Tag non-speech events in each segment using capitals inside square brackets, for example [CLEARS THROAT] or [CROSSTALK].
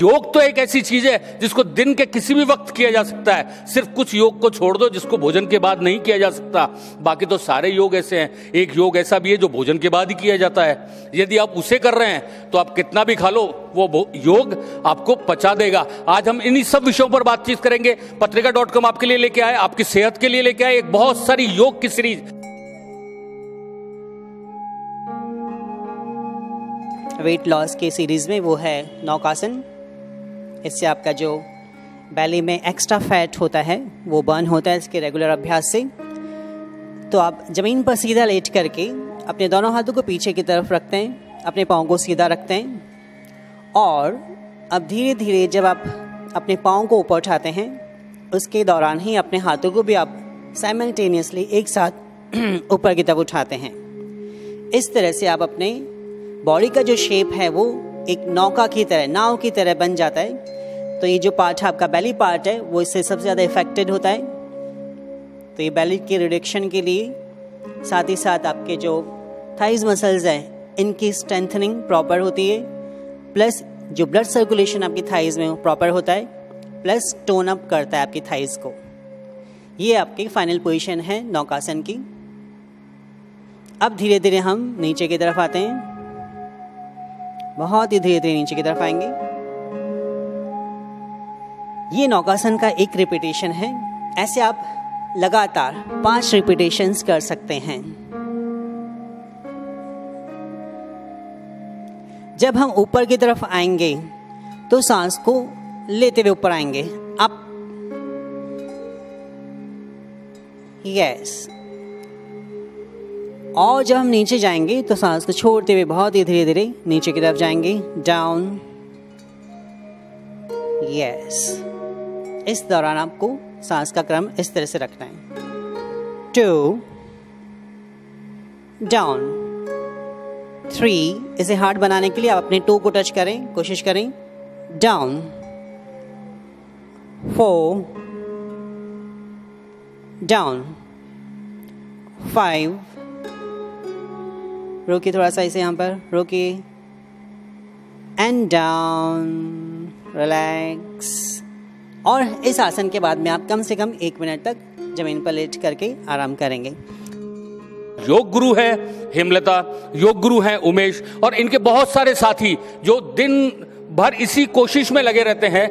योग तो एक ऐसी चीज़ है जिसको दिन के किसी भी वक्त किया जा सकता है। सिर्फ़ कुछ योग को छोड़ दो जिसको भोजन के बाद नहीं किया जा सकता। बाकी तो सारे योग ऐसे हैं। एक योग ऐसा भी है जो भोजन के बाद ही किया जाता है। यदि आप उसे कर रहे हैं तो आप कितना भी खा लो, वो योग आपको पचा देगा। आज हम इन्हीं सब विषयों पर बातचीत करेंगे। पत्रिका डॉट कॉम आपके लिए लेके आए, आपकी सेहत के लिए लेके आए, एक बहुत सारी योग की सीरीज़। वेट लॉस के सीरीज़ में वो है नौकासन। इससे आपका जो बैली में एक्स्ट्रा फैट होता है, वो बर्न होता है इसके रेगुलर अभ्यास से। तो आप ज़मीन पर सीधा लेट करके अपने दोनों हाथों को पीछे की तरफ़ रखते हैं, अपने पाँव को सीधा रखते हैं। और अब धीरे धीरे जब आप अपने पाँव को ऊपर उठाते हैं, उसके दौरान ही अपने हाथों को भी आप साइमल्टेनियसली एक साथ [CLEARS THROAT] ऊपर की तरफ़ उठाते हैं। इस तरह से आप अपने बॉडी का जो शेप है, वो एक नौका की तरह, नाव की तरह बन जाता है। तो ये जो पार्ट है, आपका बैली पार्ट है, वो इससे सबसे ज़्यादा इफेक्टेड होता है। तो ये बैली के रिडक्शन के लिए, साथ ही साथ आपके जो थाइज मसल्स हैं, इनकी स्ट्रेंथनिंग प्रॉपर होती है। प्लस जो ब्लड सर्कुलेशन आपकी थाइज में प्रॉपर होता है प्लस टोन अप करता है आपकी थाइज को। ये आपकी फाइनल पोजीशन है नौकासन की। अब धीरे धीरे हम नीचे की तरफ़ आते हैं। बहुत ही धीरे धीरे नीचे की तरफ़ आएँगे। ये नौकासन का एक रिपीटेशन है। ऐसे आप लगातार पाँच रिपीटेशन कर सकते हैं। जब हम ऊपर की तरफ़ आएँगे तो सांस को लेते हुए ऊपर आएँगे। अप यस और जब हम नीचे जाएँगे तो सांस को छोड़ते हुए बहुत ही धीरे धीरे नीचे की तरफ़ जाएँगे। डाउन यस इस दौरान आपको सांस का क्रम इस तरह से रखना है। टू डाउन थ्री इसे हार्ड बनाने के लिए आप अपने टू को टच करें, कोशिश करें। डाउन फोर डाउन फाइव रोकिए थोड़ा सा इसे यहाँ पर रोकिए एंड डाउन रिलैक्स और इस आसन के बाद में आप कम से कम एक मिनट तक ज़मीन पर लेट करके आराम करेंगे। योग गुरु है हेमलता, योग गुरु है उमेश, और इनके बहुत सारे साथी जो दिन भर इसी कोशिश में लगे रहते हैं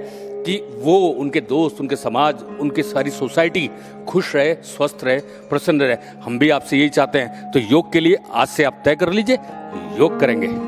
कि वो उनके दोस्त, उनके समाज, उनकी सारी सोसाइटी खुश रहे, स्वस्थ रहे, प्रसन्न रहे। हम भी आपसे यही चाहते हैं। तो योग के लिए आज से आप तय कर लीजिए, योग करेंगे।